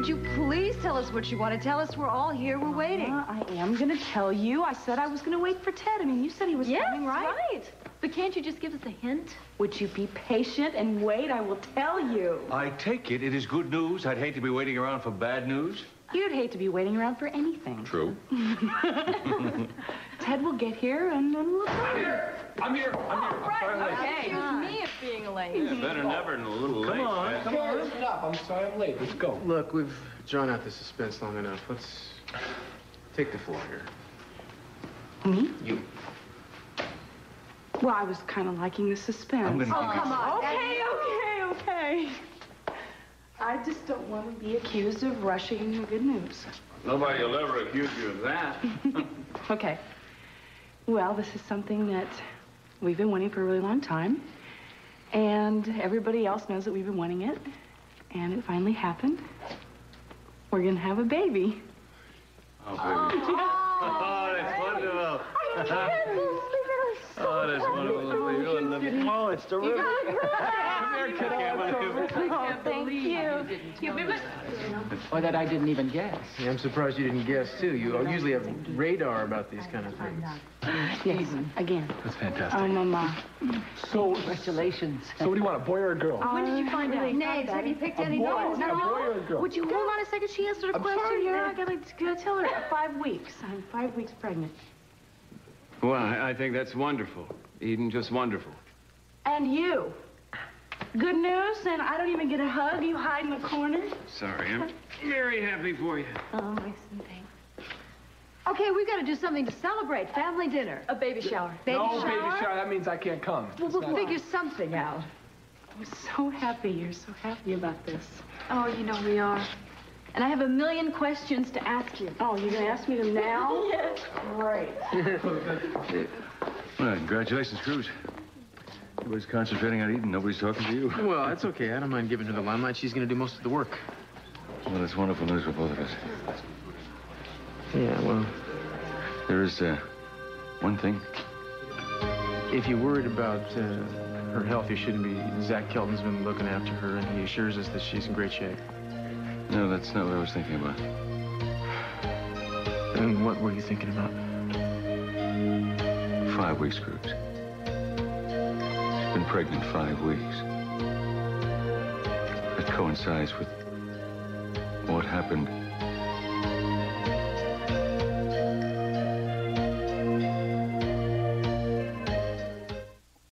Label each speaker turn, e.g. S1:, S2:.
S1: would you please tell us what you want to tell us? We're all here. We're waiting.
S2: Uh, I am going to tell you. I said I was going to wait for Ted. I mean, you said he was
S1: yes,
S2: coming, right?
S1: right. But can't you just give us a hint?
S2: Would you be patient and wait? I will tell you.
S3: I take it it is good news. I'd hate to be waiting around for bad news.
S2: You'd hate to be waiting around for anything.
S3: True.
S2: Ted will get here and then we'll tell you.
S3: I'm here. I'm here. I'm sorry I'm.
S1: Okay. Excuse me if being late.
S3: Yeah, better never than a little
S4: Come
S3: late.
S4: on,
S3: man.
S4: come on. Listen up. I'm sorry I'm late. Let's go.
S5: Look, we've drawn out the suspense long enough. Let's take the floor here.
S2: Me?
S5: You.
S2: Well, I was kind of liking the suspense.
S3: I'm gonna
S1: Oh, come on.
S2: Okay, okay, okay. I just don't want to be accused of rushing the good news.
S3: Nobody will ever accuse you of that.
S2: Okay. Well, this is something that we've been wanting for a really long time. And everybody else knows that we've been wanting it. And it finally happened. We're going to have a baby.
S3: Oh, baby. Oh, oh that's wonderful. Oh, that's wonderful. Oh, it's terrific. Come here, kid.
S2: Oh, thank you.
S6: Or that I didn't even guess.
S5: Yeah, I'm surprised you didn't guess, too. You usually have radar about these kind of things.
S2: Yes, again.
S5: That's fantastic.
S2: Oh, Mama.
S4: So,
S6: Congratulations.
S4: so what do you want, a boy or a girl?
S1: Oh, when did you find out?
S2: really
S1: Names? Have you picked
S4: A
S1: any
S4: boy.
S1: names?
S4: A boy or a girl?
S2: Would you hold on a second? She answered a
S4: I'm
S2: question.
S4: sorry,
S2: yeah,
S4: man.
S2: I gotta, gotta tell her. Five weeks. I'm five weeks pregnant.
S7: Well, I I think that's wonderful. Eden, just wonderful.
S2: And you. Good news, and I don't even get a hug. You hide in the corner.
S7: Sorry, I'm very happy for you.
S2: Oh, my son, thanks.
S1: Okay, we've got to do something to celebrate. Family dinner.
S2: A baby shower.
S1: Baby
S4: no,
S1: shower?
S4: baby shower. That means I can't come.
S1: Well, we'll figure something out.
S2: I'm so happy. You're so happy about this.
S1: Oh, you know we are. And I have a million questions to ask you.
S2: Oh, you're gonna ask me them now? yes. Great.
S3: Well, congratulations, Cruz. Everybody's concentrating on Eden. Nobody's talking to you.
S5: Well, that's okay. I don't mind giving her the limelight. She's going to do most of the work.
S3: Well, that's wonderful news for both of us.
S5: Yeah, well,
S3: There is uh, one thing.
S5: if you're worried about uh, her health, you shouldn't be. Zach Kelton's been looking after her, and he assures us that she's in great shape.
S3: No, that's not what I was thinking about.
S5: And what were you thinking about?
S3: Five weeks, Cruz. Been pregnant five weeks. That coincides with what happened